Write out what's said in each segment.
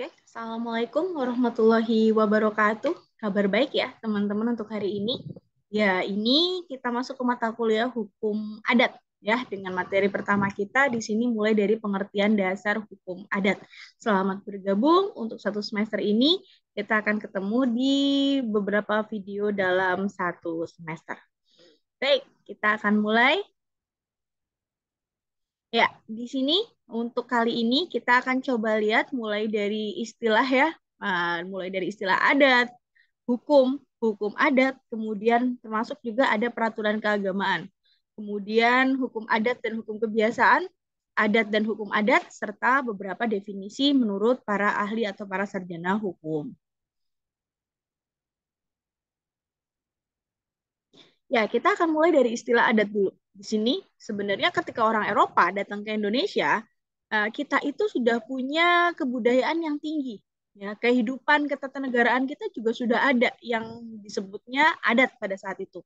Oke, Assalamualaikum warahmatullahi wabarakatuh. Kabar baik ya teman-teman untuk hari ini. Ya, ini kita masuk ke mata kuliah hukum adat ya dengan materi pertama kita di sini mulai dari pengertian dasar hukum adat. Selamat bergabung untuk satu semester ini. Kita akan ketemu di beberapa video dalam satu semester. Baik, kita akan mulai. Ya, di sini untuk kali ini kita akan coba lihat mulai dari istilah ya, uh, mulai dari istilah adat, hukum, hukum adat, kemudian termasuk juga ada peraturan keagamaan. Kemudian hukum adat dan hukum kebiasaan, adat dan hukum adat, serta beberapa definisi menurut para ahli atau para sarjana hukum. Ya, kita akan mulai dari istilah adat dulu. Di sini sebenarnya ketika orang Eropa datang ke Indonesia, kita itu sudah punya kebudayaan yang tinggi. Ya, kehidupan ketatanegaraan kita juga sudah ada yang disebutnya adat pada saat itu.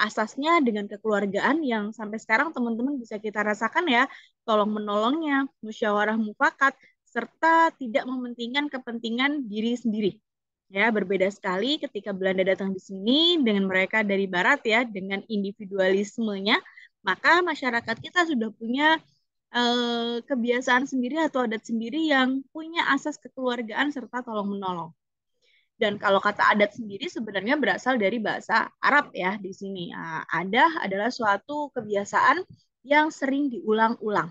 Asasnya dengan kekeluargaan yang sampai sekarang teman-teman bisa kita rasakan ya, tolong menolongnya, musyawarah mufakat, serta tidak mementingkan kepentingan diri sendiri. Ya, berbeda sekali ketika Belanda datang di sini dengan mereka dari barat ya, dengan individualismenya, maka masyarakat kita sudah punya eh, kebiasaan sendiri atau adat sendiri yang punya asas kekeluargaan serta tolong menolong. Dan kalau kata adat sendiri sebenarnya berasal dari bahasa Arab ya di sini. Nah, ada adalah suatu kebiasaan yang sering diulang-ulang.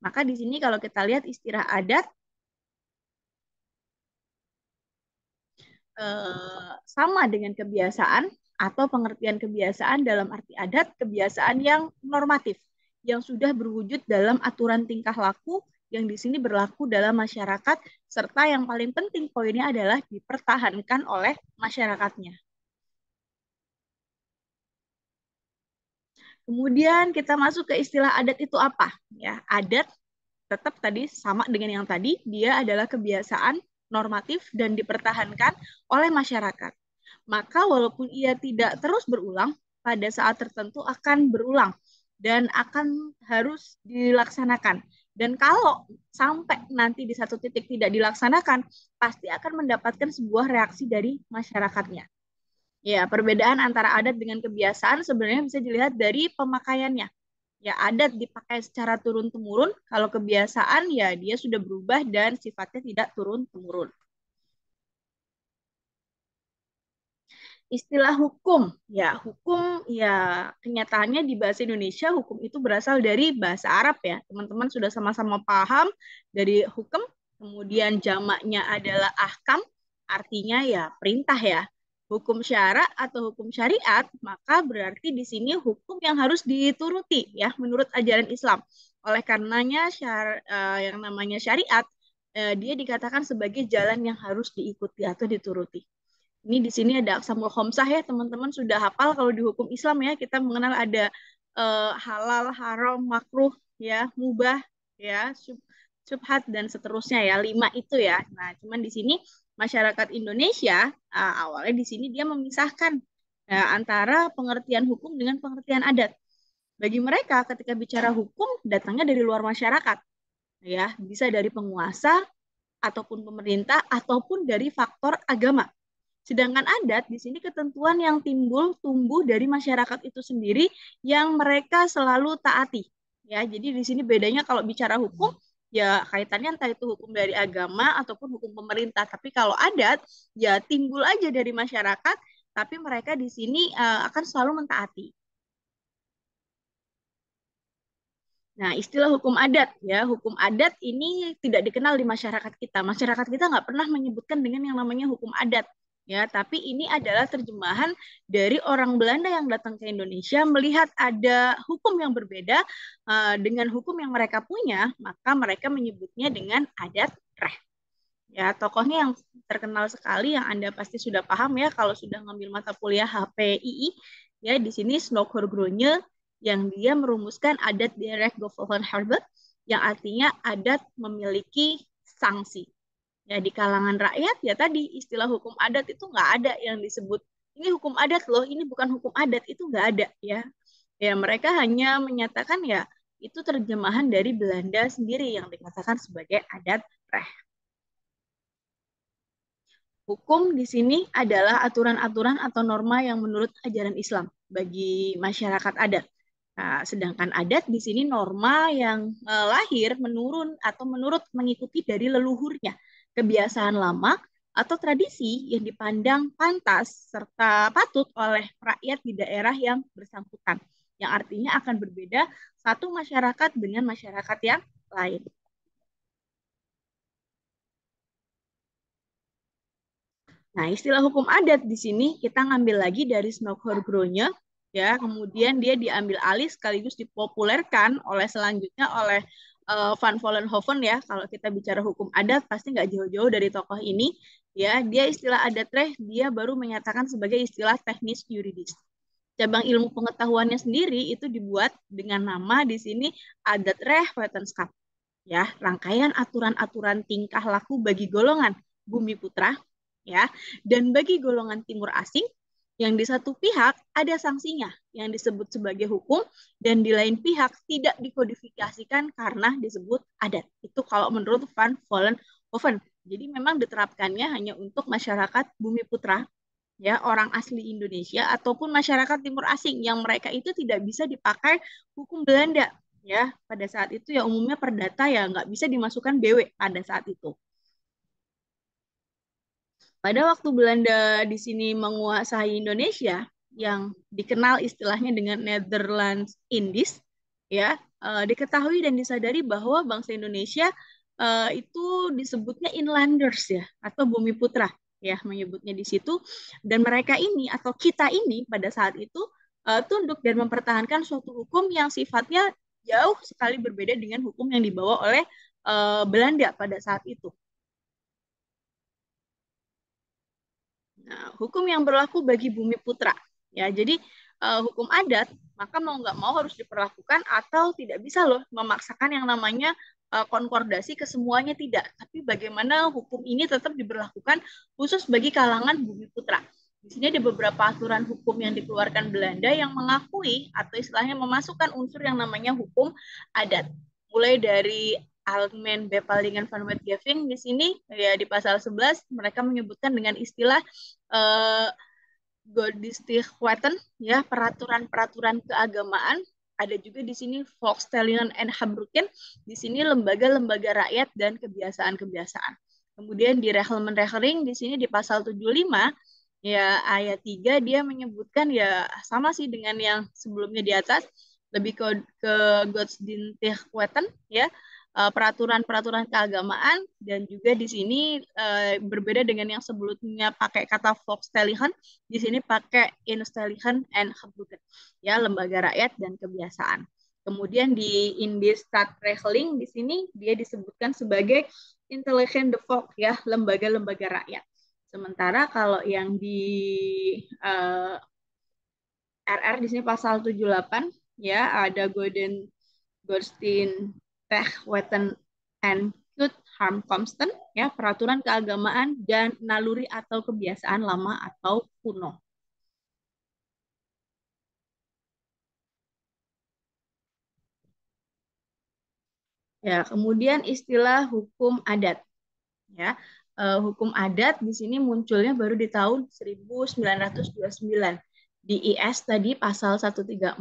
Maka di sini kalau kita lihat istilah adat Eh, sama dengan kebiasaan atau pengertian kebiasaan dalam arti adat, kebiasaan yang normatif, yang sudah berwujud dalam aturan tingkah laku yang di sini berlaku dalam masyarakat, serta yang paling penting poinnya adalah dipertahankan oleh masyarakatnya. Kemudian kita masuk ke istilah adat itu apa? Ya, adat tetap tadi sama dengan yang tadi, dia adalah kebiasaan normatif dan dipertahankan oleh masyarakat. Maka walaupun ia tidak terus berulang, pada saat tertentu akan berulang dan akan harus dilaksanakan. Dan kalau sampai nanti di satu titik tidak dilaksanakan, pasti akan mendapatkan sebuah reaksi dari masyarakatnya. Ya, perbedaan antara adat dengan kebiasaan sebenarnya bisa dilihat dari pemakaiannya ya adat dipakai secara turun temurun kalau kebiasaan ya dia sudah berubah dan sifatnya tidak turun temurun istilah hukum ya hukum ya kenyataannya di bahasa Indonesia hukum itu berasal dari bahasa Arab ya teman-teman sudah sama-sama paham dari hukum kemudian jamaknya adalah ahkam artinya ya perintah ya hukum syara atau hukum syariat, maka berarti di sini hukum yang harus dituruti ya menurut ajaran Islam. Oleh karenanya syar, uh, yang namanya syariat uh, dia dikatakan sebagai jalan yang harus diikuti atau dituruti. Ini di sini ada aksamul khomsah ya teman-teman sudah hafal kalau di hukum Islam ya kita mengenal ada uh, halal, haram, makruh ya, mubah ya, subhat dan seterusnya ya lima itu ya. Nah cuman di sini masyarakat Indonesia uh, awalnya di sini dia memisahkan uh, antara pengertian hukum dengan pengertian adat. Bagi mereka ketika bicara hukum datangnya dari luar masyarakat. Ya, bisa dari penguasa ataupun pemerintah ataupun dari faktor agama. Sedangkan adat di sini ketentuan yang timbul tumbuh dari masyarakat itu sendiri yang mereka selalu taati. Ya, jadi di sini bedanya kalau bicara hukum ya kaitannya entah itu hukum dari agama ataupun hukum pemerintah. Tapi kalau adat ya timbul aja dari masyarakat, tapi mereka di sini uh, akan selalu mentaati. Nah, istilah hukum adat ya, hukum adat ini tidak dikenal di masyarakat kita. Masyarakat kita nggak pernah menyebutkan dengan yang namanya hukum adat ya tapi ini adalah terjemahan dari orang Belanda yang datang ke Indonesia melihat ada hukum yang berbeda uh, dengan hukum yang mereka punya maka mereka menyebutnya dengan adat reh. Ya tokohnya yang terkenal sekali yang anda pasti sudah paham ya kalau sudah ngambil mata kuliah HPII ya di sini Snokhor Gronje yang dia merumuskan adat direct Govolen Herbert yang artinya adat memiliki sanksi ya di kalangan rakyat ya tadi istilah hukum adat itu nggak ada yang disebut ini hukum adat loh ini bukan hukum adat itu nggak ada ya. Ya mereka hanya menyatakan ya itu terjemahan dari Belanda sendiri yang dikatakan sebagai adat reh. Hukum di sini adalah aturan-aturan atau norma yang menurut ajaran Islam bagi masyarakat adat. Nah, sedangkan adat di sini norma yang eh, lahir menurun atau menurut mengikuti dari leluhurnya, kebiasaan lama atau tradisi yang dipandang pantas serta patut oleh rakyat di daerah yang bersangkutan, yang artinya akan berbeda satu masyarakat dengan masyarakat yang lain. Nah, istilah hukum adat di sini kita ngambil lagi dari Snokhorgronya ya, kemudian dia diambil alih sekaligus dipopulerkan oleh selanjutnya oleh uh, Van Vollenhoven ya. Kalau kita bicara hukum adat pasti nggak jauh-jauh dari tokoh ini ya. Dia istilah adat reh dia baru menyatakan sebagai istilah teknis yuridis. Cabang ilmu pengetahuannya sendiri itu dibuat dengan nama di sini adat reh wetenskap ya, rangkaian aturan-aturan tingkah laku bagi golongan bumi putra ya. Dan bagi golongan timur asing yang di satu pihak ada sanksinya yang disebut sebagai hukum dan di lain pihak tidak dikodifikasikan karena disebut adat. Itu kalau menurut Van Vollenhoven. Jadi memang diterapkannya hanya untuk masyarakat bumi putra ya orang asli Indonesia ataupun masyarakat timur asing yang mereka itu tidak bisa dipakai hukum Belanda ya pada saat itu ya umumnya perdata ya nggak bisa dimasukkan BW pada saat itu. Pada waktu Belanda di sini menguasai Indonesia, yang dikenal istilahnya dengan Netherlands Indies, ya uh, diketahui dan disadari bahwa bangsa Indonesia uh, itu disebutnya inlanders ya atau bumi putra ya menyebutnya di situ dan mereka ini atau kita ini pada saat itu uh, tunduk dan mempertahankan suatu hukum yang sifatnya jauh sekali berbeda dengan hukum yang dibawa oleh uh, Belanda pada saat itu. Nah, hukum yang berlaku bagi bumi putra. Ya, jadi uh, hukum adat maka mau nggak mau harus diperlakukan atau tidak bisa loh memaksakan yang namanya uh, konkordasi ke semuanya tidak. Tapi bagaimana hukum ini tetap diberlakukan khusus bagi kalangan bumi putra. Di sini ada beberapa aturan hukum yang dikeluarkan Belanda yang mengakui atau istilahnya memasukkan unsur yang namanya hukum adat. Mulai dari Almen Bepalingen van Wetgeving di sini ya di pasal 11 mereka menyebutkan dengan istilah uh, Godestigwetten ya peraturan-peraturan keagamaan ada juga di sini Volkstellingen and Habruken di sini lembaga-lembaga rakyat dan kebiasaan-kebiasaan. Kemudian di Reglement Regering di sini di pasal 75 ya ayat 3 dia menyebutkan ya sama sih dengan yang sebelumnya di atas lebih ke ke Godsdienstwetten ya Eh, peraturan-peraturan keagamaan dan juga di sini uh, berbeda dengan yang sebelumnya pakai kata Volkstelligen, di sini pakai Instelligen and Gebuten, ya lembaga rakyat dan kebiasaan. Kemudian di Regeling di sini dia disebutkan sebagai Intelligent the Volk ya, lembaga-lembaga rakyat. Sementara kalau yang di uh, eh, RR di sini pasal 78 ya ada Golden Goldstein Tech Wetten and Good Harm Constant, ya peraturan keagamaan dan naluri atau kebiasaan lama atau kuno. Ya, kemudian istilah hukum adat. Ya, uh, hukum adat di sini munculnya baru di tahun 1929 di IS tadi pasal 134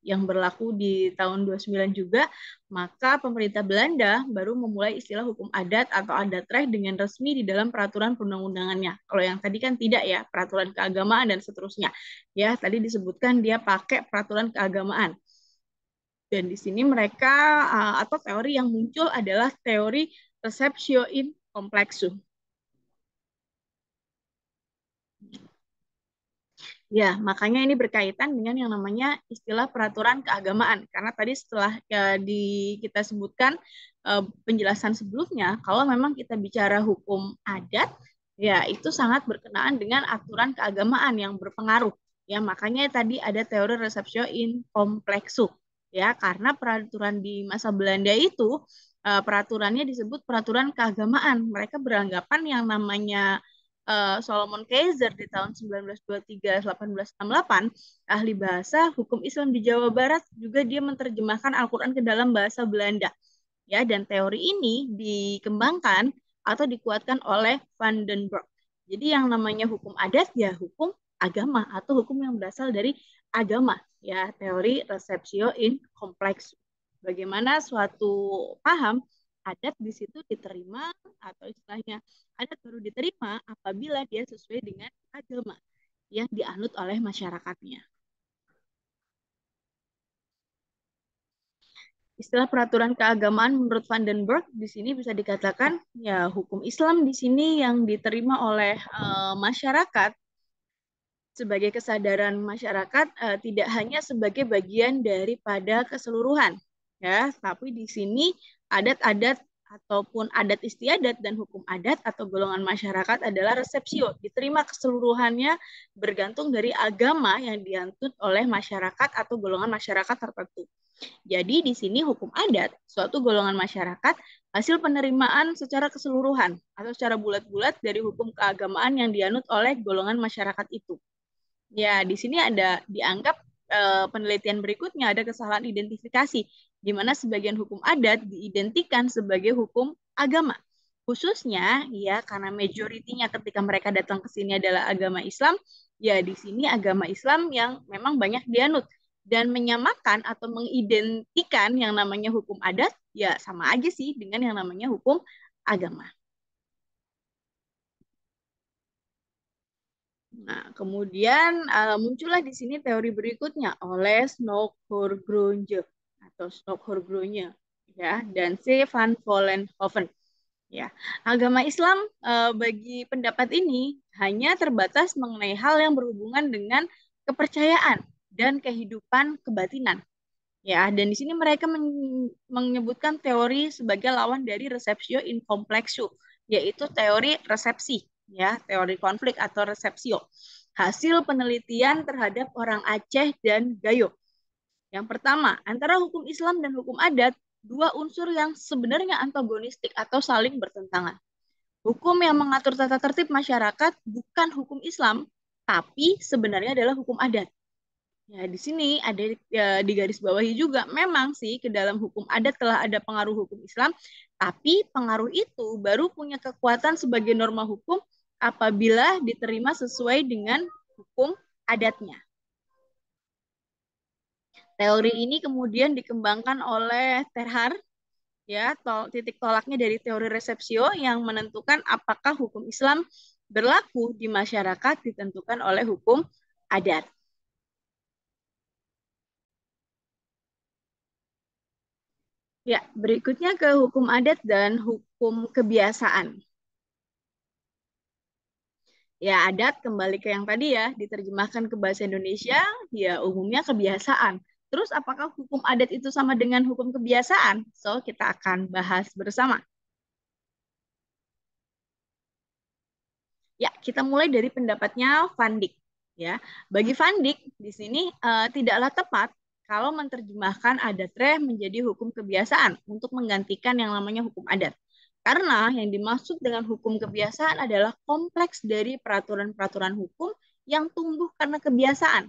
yang berlaku di tahun 29 juga, maka pemerintah Belanda baru memulai istilah hukum adat atau adat reh dengan resmi di dalam peraturan perundang-undangannya. Kalau yang tadi kan tidak ya, peraturan keagamaan dan seterusnya. Ya, tadi disebutkan dia pakai peraturan keagamaan. Dan di sini mereka uh, atau teori yang muncul adalah teori receptio in complexum Ya, makanya ini berkaitan dengan yang namanya istilah peraturan keagamaan. Karena tadi setelah ya, di kita sebutkan uh, penjelasan sebelumnya, kalau memang kita bicara hukum adat, ya itu sangat berkenaan dengan aturan keagamaan yang berpengaruh. Ya, makanya tadi ada teori receptio in complexu. Ya, karena peraturan di masa Belanda itu uh, peraturannya disebut peraturan keagamaan. Mereka beranggapan yang namanya uh, Solomon Kaiser di tahun 1923-1868, ahli bahasa hukum Islam di Jawa Barat juga dia menerjemahkan Al-Quran ke dalam bahasa Belanda. Ya, dan teori ini dikembangkan atau dikuatkan oleh Van den Broek. Jadi yang namanya hukum adat ya hukum agama atau hukum yang berasal dari agama ya teori receptio in complex. Bagaimana suatu paham adat di situ diterima atau istilahnya adat baru diterima apabila dia sesuai dengan agama yang dianut oleh masyarakatnya. Istilah peraturan keagamaan menurut Vandenberg di sini bisa dikatakan ya hukum Islam di sini yang diterima oleh uh, masyarakat sebagai kesadaran masyarakat uh, tidak hanya sebagai bagian daripada keseluruhan ya, tapi di sini adat-adat ataupun adat istiadat dan hukum adat atau golongan masyarakat adalah resepsio, diterima keseluruhannya bergantung dari agama yang diantut oleh masyarakat atau golongan masyarakat tertentu. Jadi di sini hukum adat, suatu golongan masyarakat, hasil penerimaan secara keseluruhan atau secara bulat-bulat dari hukum keagamaan yang dianut oleh golongan masyarakat itu. Ya, di sini ada dianggap uh, penelitian berikutnya ada kesalahan identifikasi di mana sebagian hukum adat diidentikan sebagai hukum agama. Khususnya ya karena majoritinya ketika mereka datang ke sini adalah agama Islam, ya di sini agama Islam yang memang banyak dianut dan menyamakan atau mengidentikan yang namanya hukum adat ya sama aja sih dengan yang namanya hukum agama. Nah, kemudian uh, muncullah di sini teori berikutnya oleh Snokhorgrunje atau Stockhorgrunje ya dan C van Vollenhoven. Ya, agama Islam uh, bagi pendapat ini hanya terbatas mengenai hal yang berhubungan dengan kepercayaan dan kehidupan kebatinan. Ya, dan di sini mereka men menyebutkan teori sebagai lawan dari receptio in complexu, yaitu teori resepsi, ya, teori konflik atau resepsio. Hasil penelitian terhadap orang Aceh dan Gayo yang pertama, antara hukum Islam dan hukum adat, dua unsur yang sebenarnya antagonistik atau saling bertentangan. Hukum yang mengatur tata tertib masyarakat bukan hukum Islam, tapi sebenarnya adalah hukum adat. Ya, di sini ada ya, di garis bawahi juga memang sih ke dalam hukum adat telah ada pengaruh hukum Islam, tapi pengaruh itu baru punya kekuatan sebagai norma hukum apabila diterima sesuai dengan hukum adatnya. Teori ini kemudian dikembangkan oleh Terhar, ya tol, titik tolaknya dari teori resepsio yang menentukan apakah hukum Islam berlaku di masyarakat ditentukan oleh hukum adat. Ya, berikutnya ke hukum adat dan hukum kebiasaan. Ya, adat kembali ke yang tadi ya, diterjemahkan ke bahasa Indonesia, ya umumnya kebiasaan. Terus apakah hukum adat itu sama dengan hukum kebiasaan? So, kita akan bahas bersama. Ya, kita mulai dari pendapatnya Van Dijk. Ya, bagi Van Dijk di sini uh, tidaklah tepat kalau menerjemahkan adat reh menjadi hukum kebiasaan untuk menggantikan yang namanya hukum adat. Karena yang dimaksud dengan hukum kebiasaan adalah kompleks dari peraturan-peraturan hukum yang tumbuh karena kebiasaan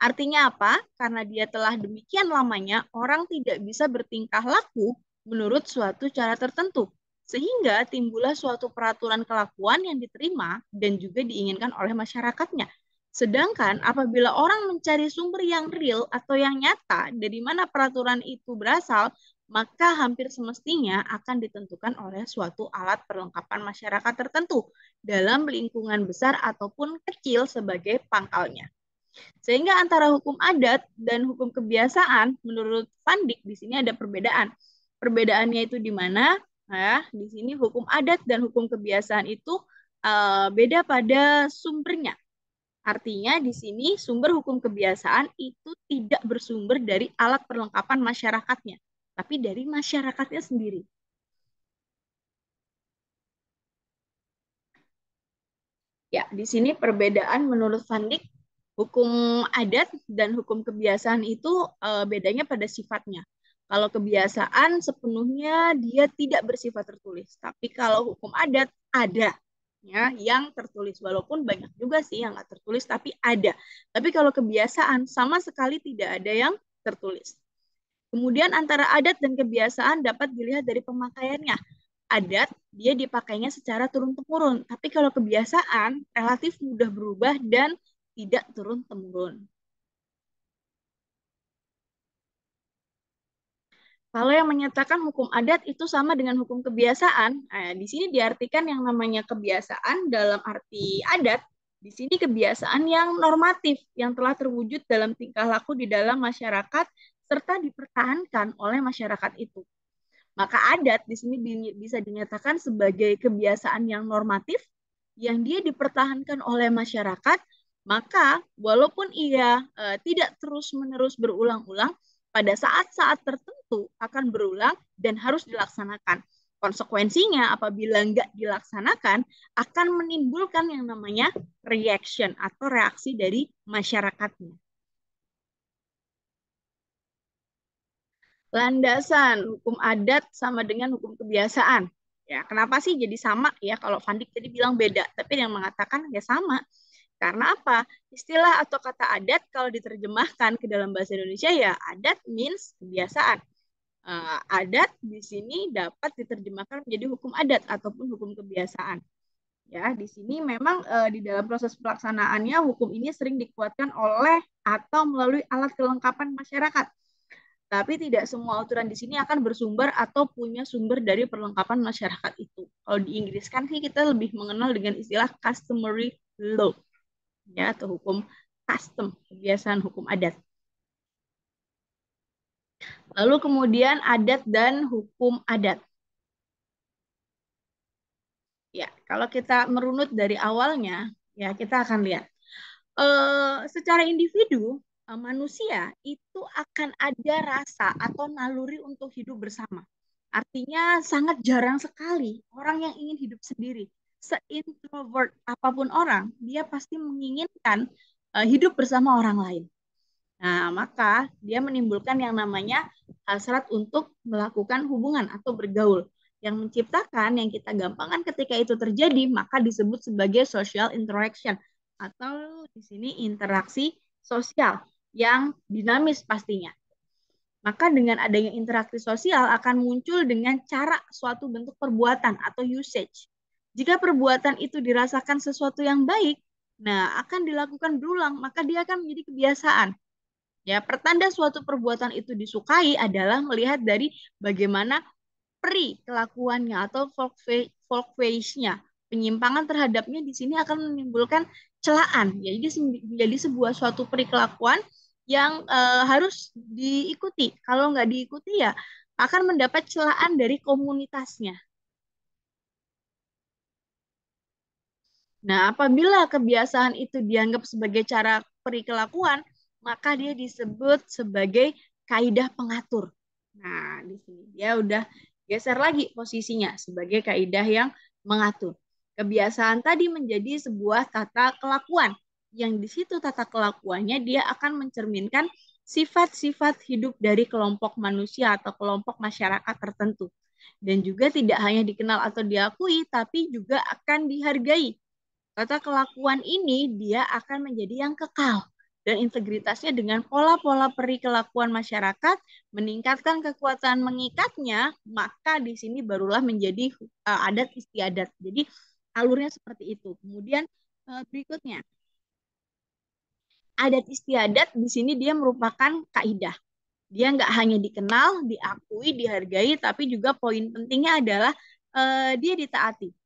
Artinya apa? Karena dia telah demikian lamanya, orang tidak bisa bertingkah laku menurut suatu cara tertentu. Sehingga timbullah suatu peraturan kelakuan yang diterima dan juga diinginkan oleh masyarakatnya. Sedangkan apabila orang mencari sumber yang real atau yang nyata dari mana peraturan itu berasal, maka hampir semestinya akan ditentukan oleh suatu alat perlengkapan masyarakat tertentu dalam lingkungan besar ataupun kecil sebagai pangkalnya. Sehingga antara hukum adat dan hukum kebiasaan menurut Van Dijk di sini ada perbedaan. Perbedaannya itu di mana? Nah, di sini hukum adat dan hukum kebiasaan itu uh, beda pada sumbernya. Artinya di sini sumber hukum kebiasaan itu tidak bersumber dari alat perlengkapan masyarakatnya, tapi dari masyarakatnya sendiri. Ya, di sini perbedaan menurut Van Hukum adat dan hukum kebiasaan itu uh, bedanya pada sifatnya. Kalau kebiasaan sepenuhnya dia tidak bersifat tertulis, tapi kalau hukum adat ada ya yang tertulis walaupun banyak juga sih yang nggak tertulis tapi ada. Tapi kalau kebiasaan sama sekali tidak ada yang tertulis. Kemudian antara adat dan kebiasaan dapat dilihat dari pemakaiannya. adat dia dipakainya secara turun-temurun, tapi kalau kebiasaan relatif mudah berubah dan tidak turun-temurun. Kalau yang menyatakan hukum adat itu sama dengan hukum kebiasaan, eh, di sini diartikan yang namanya kebiasaan dalam arti adat, di sini kebiasaan yang normatif, yang telah terwujud dalam tingkah laku di dalam masyarakat, serta dipertahankan oleh masyarakat itu. Maka adat di sini bisa dinyatakan sebagai kebiasaan yang normatif, yang dia dipertahankan oleh masyarakat, maka walaupun ia eh, tidak terus-menerus berulang-ulang, pada saat-saat tertentu akan berulang dan harus dilaksanakan. Konsekuensinya apabila nggak dilaksanakan akan menimbulkan yang namanya reaction atau reaksi dari masyarakatnya. Landasan hukum adat sama dengan hukum kebiasaan. Ya, kenapa sih jadi sama ya? Kalau Fandik tadi bilang beda, tapi yang mengatakan ya sama. Karena apa? Istilah atau kata adat kalau diterjemahkan ke dalam bahasa Indonesia ya adat means kebiasaan. Uh, adat di sini dapat diterjemahkan menjadi hukum adat ataupun hukum kebiasaan. Ya, di sini memang uh, di dalam proses pelaksanaannya hukum ini sering dikuatkan oleh atau melalui alat kelengkapan masyarakat. Tapi tidak semua aturan di sini akan bersumber atau punya sumber dari perlengkapan masyarakat itu. Kalau di Inggris kan sih kita lebih mengenal dengan istilah customary law ya atau hukum custom, kebiasaan hukum adat. Lalu kemudian adat dan hukum adat. Ya, kalau kita merunut dari awalnya, ya kita akan lihat. E, secara individu, eh, manusia itu akan ada rasa atau naluri untuk hidup bersama. Artinya sangat jarang sekali orang yang ingin hidup sendiri seintrovert apa pun orang, dia pasti menginginkan uh, hidup bersama orang lain. Nah, maka dia menimbulkan yang namanya hasrat untuk melakukan hubungan atau bergaul. Yang menciptakan yang kita gampangkan ketika itu terjadi, maka disebut sebagai social interaction atau di sini interaksi sosial yang dinamis pastinya. Maka dengan adanya interaksi sosial akan muncul dengan cara suatu bentuk perbuatan atau usage jika perbuatan itu dirasakan sesuatu yang baik, nah akan dilakukan berulang, maka dia akan menjadi kebiasaan. Ya, pertanda suatu perbuatan itu disukai adalah melihat dari bagaimana peri kelakuannya atau folk face-nya. Penyimpangan terhadapnya di sini akan menimbulkan celaan. Ya, jadi menjadi sebuah suatu peri kelakuan yang e, harus diikuti. Kalau nggak diikuti ya akan mendapat celaan dari komunitasnya. Nah, apabila kebiasaan itu dianggap sebagai cara perikelakuan, maka dia disebut sebagai kaidah pengatur. Nah, di sini dia udah geser lagi posisinya sebagai kaidah yang mengatur. Kebiasaan tadi menjadi sebuah tata kelakuan yang di situ tata kelakuannya dia akan mencerminkan sifat-sifat hidup dari kelompok manusia atau kelompok masyarakat tertentu. Dan juga tidak hanya dikenal atau diakui, tapi juga akan dihargai Tata kelakuan ini dia akan menjadi yang kekal dan integritasnya dengan pola-pola peri kelakuan masyarakat meningkatkan kekuatan mengikatnya, maka di sini barulah menjadi uh, adat istiadat. Jadi alurnya seperti itu. Kemudian uh, berikutnya adat istiadat di sini dia merupakan kaidah. Dia nggak hanya dikenal, diakui, dihargai, tapi juga poin pentingnya adalah uh, dia ditaati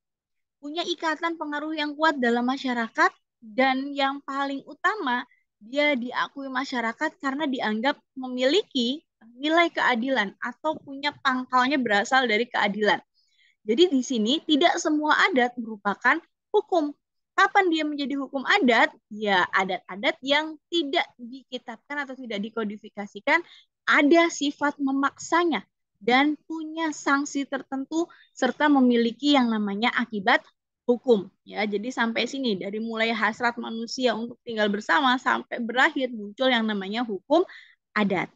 punya ikatan pengaruh yang kuat dalam masyarakat dan yang paling utama dia diakui masyarakat karena dianggap memiliki nilai keadilan atau punya pangkalnya berasal dari keadilan. Jadi di sini tidak semua adat merupakan hukum. Kapan dia menjadi hukum adat? Ya adat-adat yang tidak dikitabkan atau tidak dikodifikasikan ada sifat memaksanya dan punya sanksi tertentu serta memiliki yang namanya akibat hukum ya. Jadi sampai sini dari mulai hasrat manusia untuk tinggal bersama sampai berakhir muncul yang namanya hukum adat.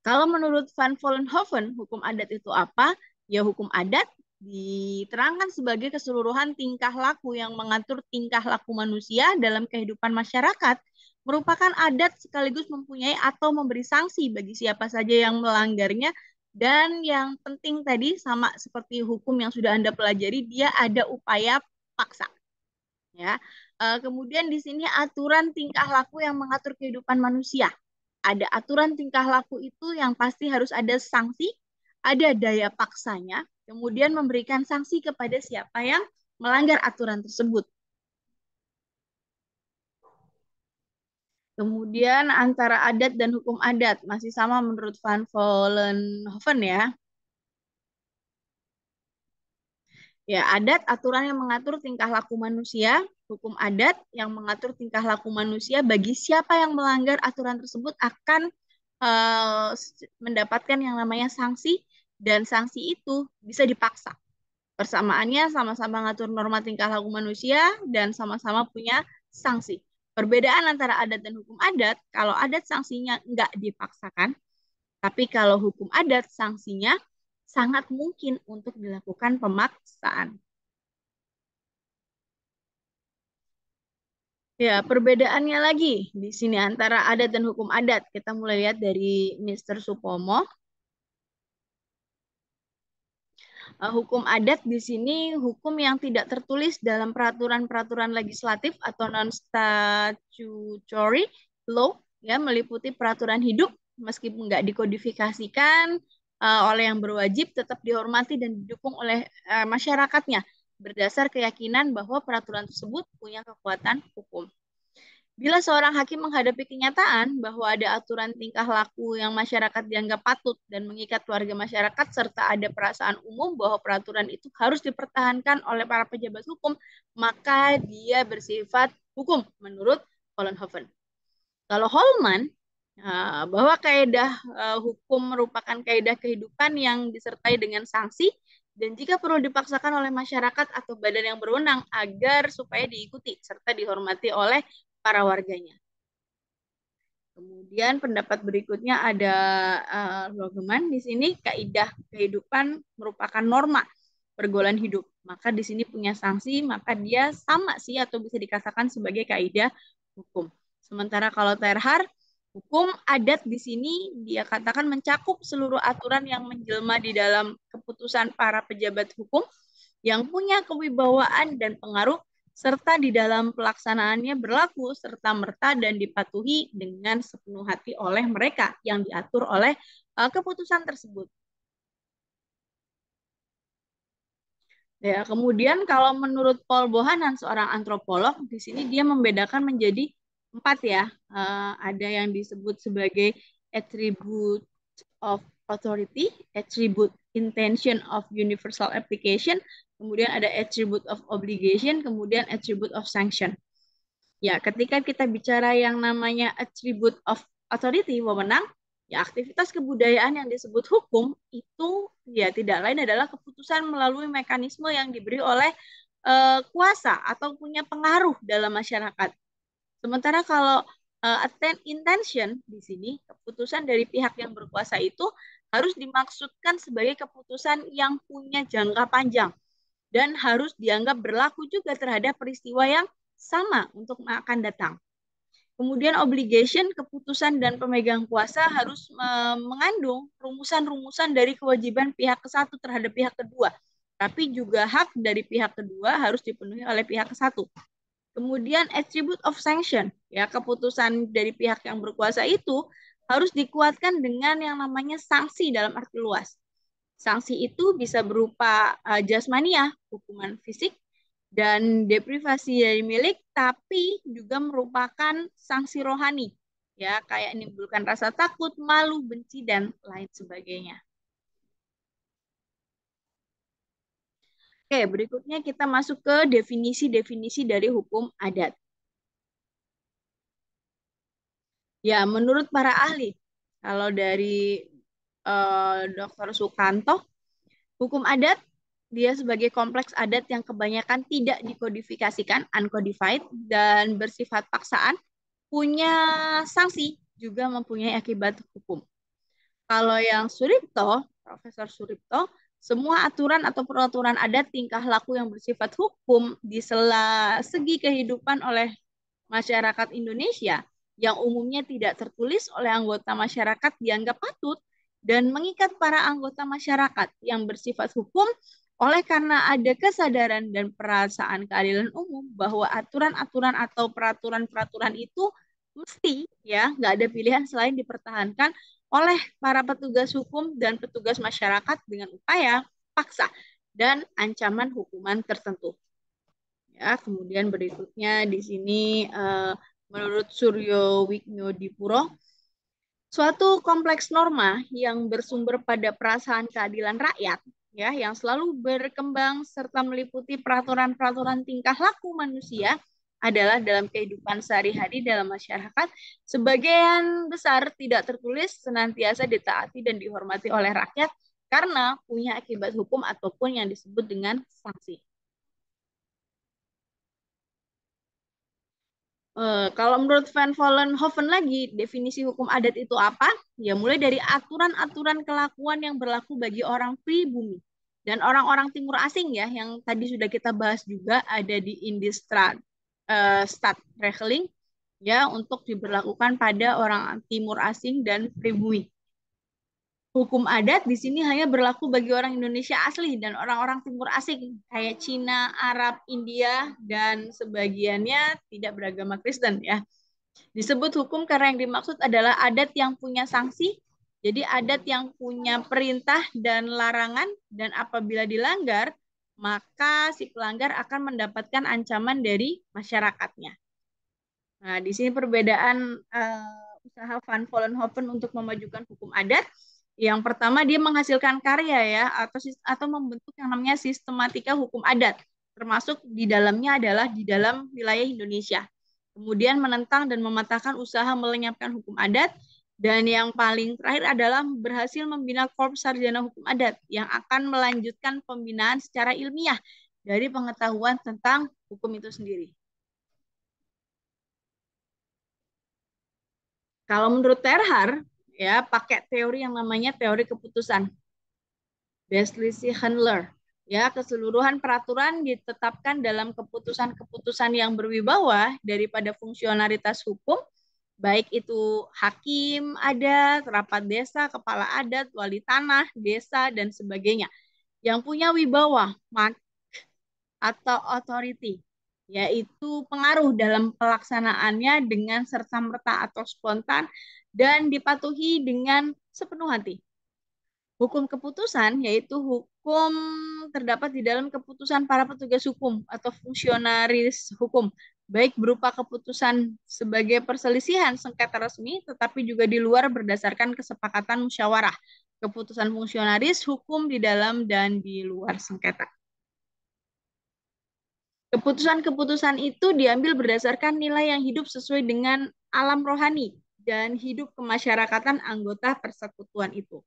Kalau menurut Van Vollenhoven, hukum adat itu apa? Ya hukum adat diterangkan sebagai keseluruhan tingkah laku yang mengatur tingkah laku manusia dalam kehidupan masyarakat merupakan adat sekaligus mempunyai atau memberi sanksi bagi siapa saja yang melanggarnya Dan yang penting tadi sama seperti hukum yang sudah Anda pelajari, dia ada upaya paksa. Ya. Uh, kemudian di sini aturan tingkah laku yang mengatur kehidupan manusia. Ada aturan tingkah laku itu yang pasti harus ada sanksi, ada daya paksanya, kemudian memberikan sanksi kepada siapa yang melanggar aturan tersebut. Kemudian antara adat dan hukum adat masih sama menurut Van Vollenhoven ya. Ya, adat aturan yang mengatur tingkah laku manusia, hukum adat yang mengatur tingkah laku manusia bagi siapa yang melanggar aturan tersebut akan uh, mendapatkan yang namanya sanksi dan sanksi itu bisa dipaksa. Persamaannya sama-sama mengatur norma tingkah laku manusia dan sama-sama punya sanksi. Perbedaan antara adat dan hukum adat, kalau adat sanksinya nggak dipaksakan, tapi kalau hukum adat sanksinya sangat mungkin untuk dilakukan pemaksaan. Ya, perbedaannya lagi di sini antara adat dan hukum adat. Kita mulai lihat dari Mr. Supomo. uh, hukum adat di sini hukum yang tidak tertulis dalam peraturan-peraturan legislatif atau non statutory law ya meliputi peraturan hidup meskipun nggak dikodifikasikan uh, oleh yang berwajib tetap dihormati dan didukung oleh uh, masyarakatnya berdasar keyakinan bahwa peraturan tersebut punya kekuatan hukum. Bila seorang hakim menghadapi kenyataan bahwa ada aturan tingkah laku yang masyarakat dianggap patut dan mengikat warga masyarakat serta ada perasaan umum bahwa peraturan itu harus dipertahankan oleh para pejabat hukum, maka dia bersifat hukum menurut Hollenhoven. Kalau Holman eh, bahwa kaidah eh, hukum merupakan kaidah kehidupan yang disertai dengan sanksi dan jika perlu dipaksakan oleh masyarakat atau badan yang berwenang agar supaya diikuti serta dihormati oleh para warganya. Kemudian pendapat berikutnya ada uh, Logeman di sini kaidah kehidupan merupakan norma pergaulan hidup. Maka di sini punya sanksi, maka dia sama sih atau bisa dikatakan sebagai kaidah hukum. Sementara kalau terhar hukum adat di sini dia katakan mencakup seluruh aturan yang menjelma di dalam keputusan para pejabat hukum yang punya kewibawaan dan pengaruh serta di dalam pelaksanaannya berlaku serta merta dan dipatuhi dengan sepenuh hati oleh mereka yang diatur oleh uh, keputusan tersebut. Ya, kemudian kalau menurut Paul Bohanan seorang antropolog di sini dia membedakan menjadi empat ya. Uh, ada yang disebut sebagai attribute of authority, attribute intention of universal application, kemudian ada attribute of obligation, kemudian attribute of sanction. Ya, ketika kita bicara yang namanya attribute of authority, wewenang, ya aktivitas kebudayaan yang disebut hukum itu ya tidak lain adalah keputusan melalui mekanisme yang diberi oleh uh, kuasa atau punya pengaruh dalam masyarakat. Sementara kalau uh, intention di sini keputusan dari pihak yang berkuasa itu harus dimaksudkan sebagai keputusan yang punya jangka panjang dan harus dianggap berlaku juga terhadap peristiwa yang sama untuk akan datang. Kemudian obligation, keputusan dan pemegang kuasa harus mengandung rumusan-rumusan dari kewajiban pihak ke satu terhadap pihak kedua. Tapi juga hak dari pihak kedua harus dipenuhi oleh pihak ke satu. Kemudian attribute of sanction, ya keputusan dari pihak yang berkuasa itu harus dikuatkan dengan yang namanya sanksi dalam arti luas. Sanksi itu bisa berupa uh, jasmania, hukuman fisik, dan deprivasi dari milik, tapi juga merupakan sanksi rohani, ya kayak menimbulkan rasa takut, malu, benci, dan lain sebagainya. Oke, berikutnya kita masuk ke definisi-definisi dari hukum adat. Ya, menurut para ahli, kalau dari eh, Dr. Sukanto, hukum adat dia sebagai kompleks adat yang kebanyakan tidak dikodifikasikan, uncodified, dan bersifat paksaan, punya sanksi, juga mempunyai akibat hukum. Kalau yang Suripto, Profesor Suripto, semua aturan atau peraturan adat tingkah laku yang bersifat hukum di sela segi kehidupan oleh masyarakat Indonesia yang umumnya tidak tertulis oleh anggota masyarakat dianggap patut dan mengikat para anggota masyarakat yang bersifat hukum oleh karena ada kesadaran dan perasaan keadilan umum bahwa aturan-aturan atau peraturan-peraturan itu mesti ya nggak ada pilihan selain dipertahankan oleh para petugas hukum dan petugas masyarakat dengan upaya paksa dan ancaman hukuman tertentu. Ya, kemudian berikutnya di sini uh, menurut Suryo Wigno Dipuro suatu kompleks norma yang bersumber pada perasaan keadilan rakyat ya yang selalu berkembang serta meliputi peraturan-peraturan tingkah laku manusia adalah dalam kehidupan sehari-hari dalam masyarakat sebagian besar tidak tertulis senantiasa ditaati dan dihormati oleh rakyat karena punya akibat hukum ataupun yang disebut dengan sanksi. Uh, kalau menurut Van Vollenhoven lagi, definisi hukum adat itu apa? Ya mulai dari aturan-aturan kelakuan yang berlaku bagi orang pribumi dan orang-orang timur asing ya, yang tadi sudah kita bahas juga ada di Indistra uh, Stad Regeling ya untuk diberlakukan pada orang timur asing dan pribumi. Hukum adat di sini hanya berlaku bagi orang Indonesia asli dan orang-orang timur asing kayak Cina, Arab, India dan sebagiannya tidak beragama Kristen ya. Disebut hukum karena yang dimaksud adalah adat yang punya sanksi. Jadi adat yang punya perintah dan larangan dan apabila dilanggar maka si pelanggar akan mendapatkan ancaman dari masyarakatnya. Nah, di sini perbedaan uh, usaha Van Vollenhoven untuk memajukan hukum adat yang pertama dia menghasilkan karya ya atau atau membentuk yang namanya sistematika hukum adat, termasuk di dalamnya adalah di dalam wilayah Indonesia. Kemudian menentang dan mematahkan usaha melenyapkan hukum adat dan yang paling terakhir adalah berhasil membina Korps Sarjana Hukum Adat yang akan melanjutkan pembinaan secara ilmiah dari pengetahuan tentang hukum itu sendiri. Kalau menurut Terhar, ya pakai teori yang namanya teori keputusan. Beslisi Handler. Ya, keseluruhan peraturan ditetapkan dalam keputusan-keputusan yang berwibawa daripada fungsionalitas hukum, baik itu hakim adat, rapat desa, kepala adat, wali tanah, desa, dan sebagainya. Yang punya wibawa, mark, atau authority, yaitu pengaruh dalam pelaksanaannya dengan serta-merta atau spontan dan dipatuhi dengan sepenuh hati. Hukum keputusan yaitu hukum terdapat di dalam keputusan para petugas hukum atau fungsionaris hukum, baik berupa keputusan sebagai perselisihan sengketa resmi, tetapi juga di luar berdasarkan kesepakatan musyawarah. Keputusan fungsionaris hukum di dalam dan di luar sengketa. Keputusan-keputusan itu diambil berdasarkan nilai yang hidup sesuai dengan alam rohani, dan hidup kemasyarakatan anggota persekutuan itu.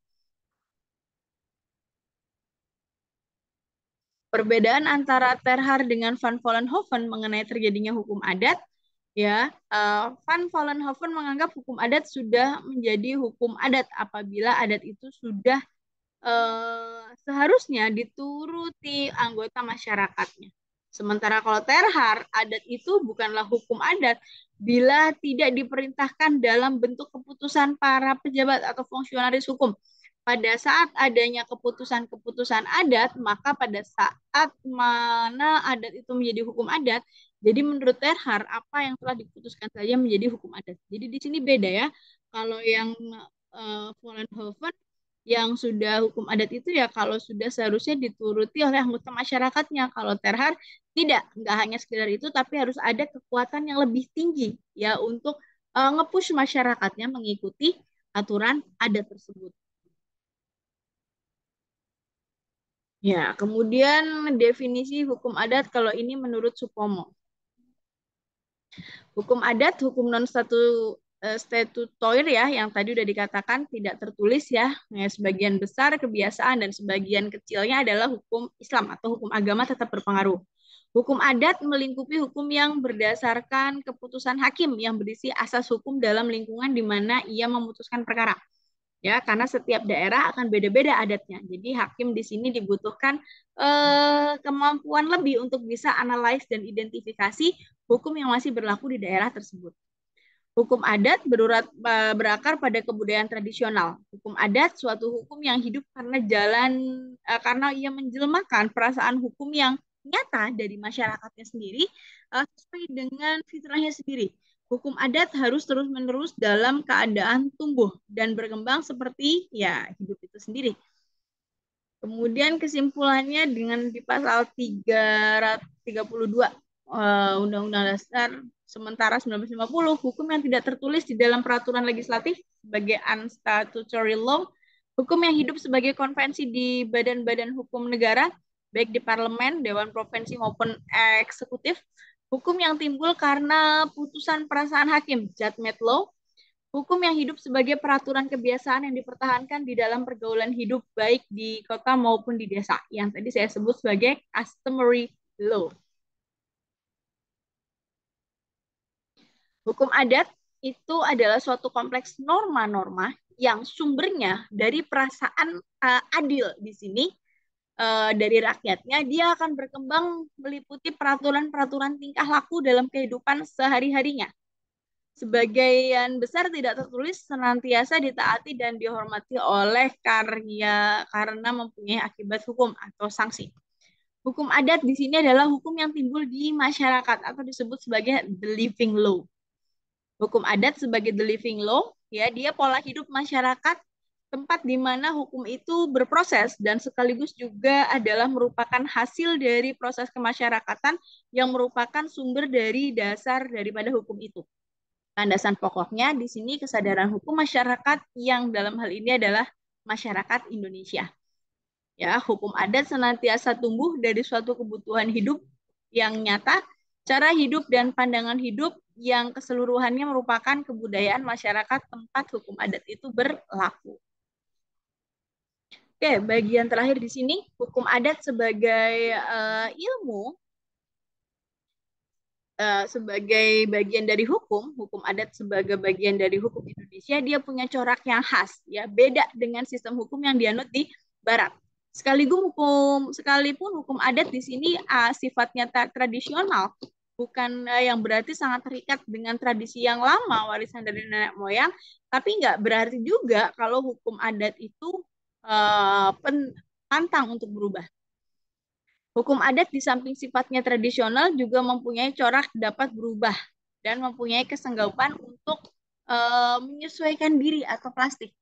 Perbedaan antara Terhar dengan Van Vollenhoven mengenai terjadinya hukum adat, ya uh, Van Vollenhoven menganggap hukum adat sudah menjadi hukum adat apabila adat itu sudah uh, seharusnya dituruti anggota masyarakatnya. Sementara kalau terhar, adat itu bukanlah hukum adat bila tidak diperintahkan dalam bentuk keputusan para pejabat atau fungsionaris hukum. Pada saat adanya keputusan-keputusan adat, maka pada saat mana adat itu menjadi hukum adat, jadi menurut Terhar, apa yang telah diputuskan saja menjadi hukum adat. Jadi di sini beda ya. Kalau yang uh, yang sudah hukum adat itu ya kalau sudah seharusnya dituruti oleh anggota masyarakatnya. Kalau terhar tidak, nggak hanya sekedar itu, tapi harus ada kekuatan yang lebih tinggi ya untuk uh, ngepush masyarakatnya mengikuti aturan adat tersebut. Ya, kemudian definisi hukum adat kalau ini menurut Supomo. Hukum adat, hukum non statu statutoir ya yang tadi udah dikatakan tidak tertulis ya. ya sebagian besar kebiasaan dan sebagian kecilnya adalah hukum Islam atau hukum agama tetap berpengaruh. Hukum adat melingkupi hukum yang berdasarkan keputusan hakim yang berisi asas hukum dalam lingkungan di mana ia memutuskan perkara. Ya, karena setiap daerah akan beda-beda adatnya. Jadi hakim di sini dibutuhkan eh, kemampuan lebih untuk bisa analis dan identifikasi hukum yang masih berlaku di daerah tersebut. Hukum adat berurat, eh, berakar pada kebudayaan tradisional. Hukum adat suatu hukum yang hidup karena jalan uh, karena ia menjelmakan perasaan hukum yang nyata dari masyarakatnya sendiri uh, sesuai dengan fitrahnya sendiri. Hukum adat harus terus-menerus dalam keadaan tumbuh dan berkembang seperti ya hidup itu sendiri. Kemudian kesimpulannya dengan di pasal 332 Undang-Undang Dasar Sementara 1950, hukum yang tidak tertulis di dalam peraturan legislatif sebagai unstatutory law, hukum yang hidup sebagai konvensi di badan-badan hukum negara, baik di parlemen, dewan provinsi maupun eksekutif, hukum yang timbul karena putusan perasaan hakim, judgment law, hukum yang hidup sebagai peraturan kebiasaan yang dipertahankan di dalam pergaulan hidup baik di kota maupun di desa, yang tadi saya sebut sebagai customary law. Hukum adat itu adalah suatu kompleks norma-norma yang sumbernya dari perasaan uh, adil di sini uh, dari rakyatnya, dia akan berkembang meliputi peraturan-peraturan tingkah laku dalam kehidupan sehari-harinya. Sebagian besar tidak tertulis senantiasa ditaati dan dihormati oleh karya karena mempunyai akibat hukum atau sanksi. Hukum adat di sini adalah hukum yang timbul di masyarakat atau disebut sebagai the living law hukum adat sebagai the living law, ya dia pola hidup masyarakat tempat di mana hukum itu berproses dan sekaligus juga adalah merupakan hasil dari proses kemasyarakatan yang merupakan sumber dari dasar daripada hukum itu. Landasan pokoknya di sini kesadaran hukum masyarakat yang dalam hal ini adalah masyarakat Indonesia. Ya, hukum adat senantiasa tumbuh dari suatu kebutuhan hidup yang nyata, cara hidup dan pandangan hidup yang keseluruhannya merupakan kebudayaan masyarakat tempat hukum adat itu berlaku. Oke, bagian terakhir di sini hukum adat sebagai uh, ilmu uh, sebagai bagian dari hukum, hukum adat sebagai bagian dari hukum Indonesia, dia punya corak yang khas, ya beda dengan sistem hukum yang dianut di Barat. Sekaligus hukum, sekalipun hukum adat di sini uh, sifatnya tradisional, bukan uh, yang berarti sangat terikat dengan tradisi yang lama warisan dari nenek moyang, tapi nggak berarti juga kalau hukum adat itu uh, pen, pantang untuk berubah. Hukum adat di samping sifatnya tradisional juga mempunyai corak dapat berubah dan mempunyai kesenggapan untuk uh, menyesuaikan diri atau plastik.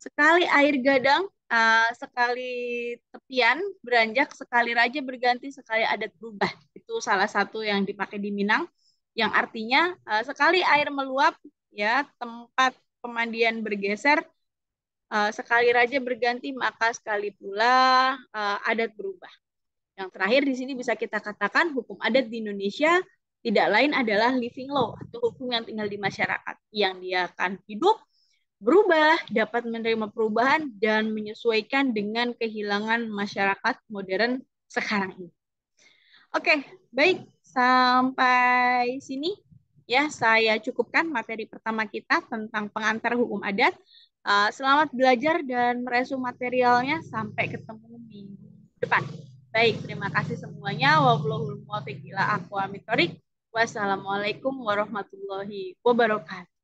Sekali air gadang, uh, sekali tepian beranjak, sekali raja berganti, sekali adat berubah. Itu salah satu yang dipakai di Minang, yang artinya uh, sekali air meluap, ya tempat pemandian bergeser, uh, sekali raja berganti, maka sekali pula uh, adat berubah. Yang terakhir di sini bisa kita katakan hukum adat di Indonesia tidak lain adalah living law atau hukum yang tinggal di masyarakat yang dia akan hidup berubah, dapat menerima perubahan dan menyesuaikan dengan kehilangan masyarakat modern sekarang ini. Oke, baik sampai sini ya saya cukupkan materi pertama kita tentang pengantar hukum adat. Uh, selamat belajar dan meresu materialnya sampai ketemu minggu depan. Baik, terima kasih semuanya. Wassalamualaikum warahmatullahi wabarakatuh.